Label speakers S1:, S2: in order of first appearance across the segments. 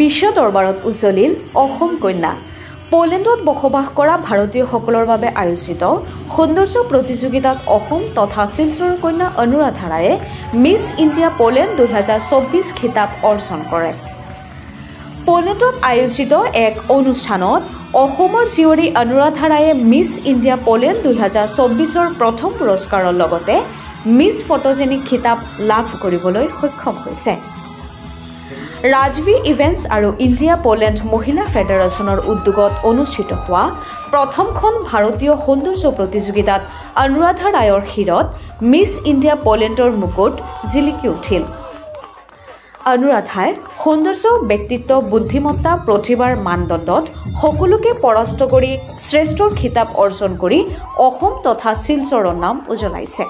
S1: বিশ্ব দৰবাৰত উজলিল অসম কন্যা। পলেণ্ডত বসবাস কৰা ভাৰতীয়সকলৰ বাবে আয়োজিত সৌন্দৰ্য প্ৰতিযোগিতাত অসম তথা শিলচৰৰ কন্যা অনুৰাধা ৰায়ে মিছ ইণ্ডিয়া পলেণ্ড দুহেজাৰ চৌব্বিছ খিতাপ অৰ্জন কৰে। পলেণ্ডত আয়োজিত এক অনুষ্ঠানত অসমৰ জীয়ৰী অনুৰাধা ৰায়ে মিছ ইণ্ডিয়া পলেণ্ড দুহেজাৰ চৌব্বিছৰ প্ৰথম পুৰস্কাৰৰ লগতে মিছ ফটোজেনিক খিতাপ লাভ কৰিবলৈ সক্ষম হৈছে। ৰাজবি ইভেণ্টছ আৰু ইণ্ডিয়া পলেণ্ড মহিলা ফেডাৰেশ্যনৰ উদ্যোগত অনুষ্ঠিত হোৱা প্ৰথমখন ভাৰতীয় সৌন্দৰ্য প্ৰতিযোগিতাত অনুৰাধা ৰায়ৰ শিৰত মিছ ইণ্ডিয়া পলেণ্ডৰ মুকুট জিলিকি উঠিল। অনুৰাধাই সৌন্দৰ্য ব্যক্তিত্ব বুদ্ধিমত্তা প্ৰতিভাৰ মানদণ্ডত সকলোকে পৰাস্ত কৰি শ্ৰেষ্ঠৰ খিতাপ অৰ্জন কৰি অসম তথা শিলচৰৰ নাম উজ্বলাইছে।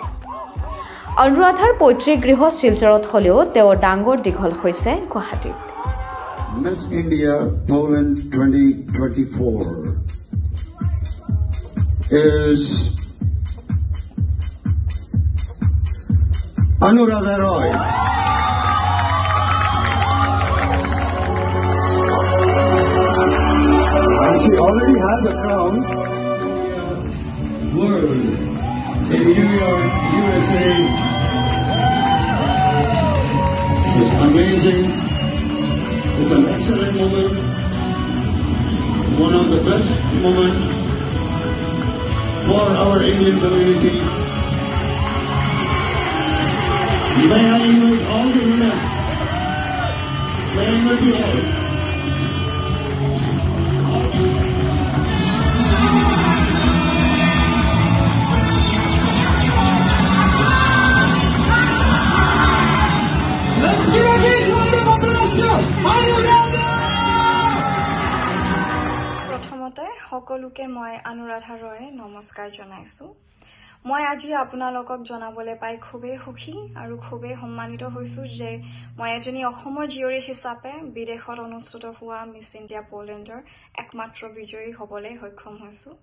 S1: অনুৰাধাৰ পৈতৃক গৃহ শিলচৰত হলেও তেওঁ ডাঙৰ দীঘল হৈছে গুৱাহাটীত
S2: Miss India Poland 2024 is Anuradha Roy. And she already has a crown. World in New York, It's amazing. It's an excellent moment. One of the best moments for our Indian community. May I invite all the winners. May I invite you all.
S3: সকলোকে মই অনুৰাধা ৰয়ে নমস্কাৰ জনাইছোঁ। মই আজি আপোনালোকক জনাবলৈ পাই খুবেই সুখী আৰু খুবেই সন্মানিত হৈছোঁ যে মই এজনী অসমৰ জীয়ৰী হিচাপে বিদেশত অনুষ্ঠিত হোৱা মিছ ইণ্ডিয়া পলেণ্ডৰ একমাত্ৰ বিজয়ী হ'বলৈ সক্ষম হৈছোঁ।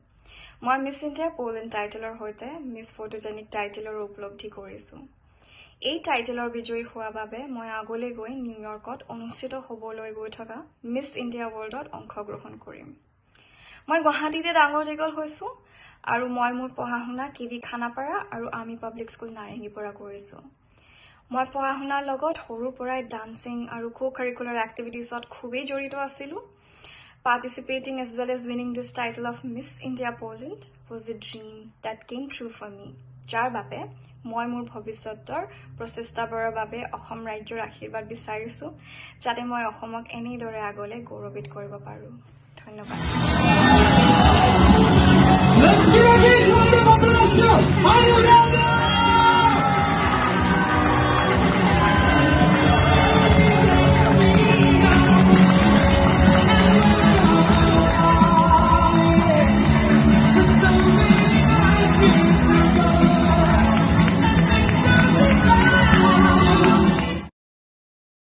S3: মই মিছ ইণ্ডিয়া পলেণ্ড টাইটেলৰ সৈতে মিছ ফটোজেনিক টাইটেলৰ উপলব্ধি কৰিছোঁ। এই টাইটেলৰ বিজয়ী হোৱা বাবে মই আগলৈ গৈ নিউয়ৰ্কত অনুষ্ঠিত হ'বলৈ গৈ থকা মিছ ইণ্ডিয়া ৱৰ্ল্ডত অংশগ্ৰহণ কৰিম। মই গুৱাহাটীতে ডাঙৰ দীঘল হৈছোঁ আৰু মই মোৰ পঢ়া শুনা কে ভি খানাপাৰা আৰু আৰ্মি পাব্লিক স্কুল নাৰেংগীৰ পৰা কৰিছোঁ। মই পঢ়া শুনাৰ লগত সৰুৰ পৰাই ডান্সিং আৰু কো কাৰিকুলাৰ এক্টিভিটিছত খুবেই জড়িত আছিলোঁ। Participating as well as winning this title of Miss India Poland was a dream that came through for me যাৰ বাবে মই মোৰ ভৱিষ্যতৰ প্ৰচেষ্টাবোৰৰ বাবে অসম ৰাজ্যৰ আশীৰ্বাদ বিচাৰিছোঁ যাতে মই অসমক এনেদৰে আগলৈ গৌৰৱিত কৰিব পাৰোঁ। ধন্যবাদ।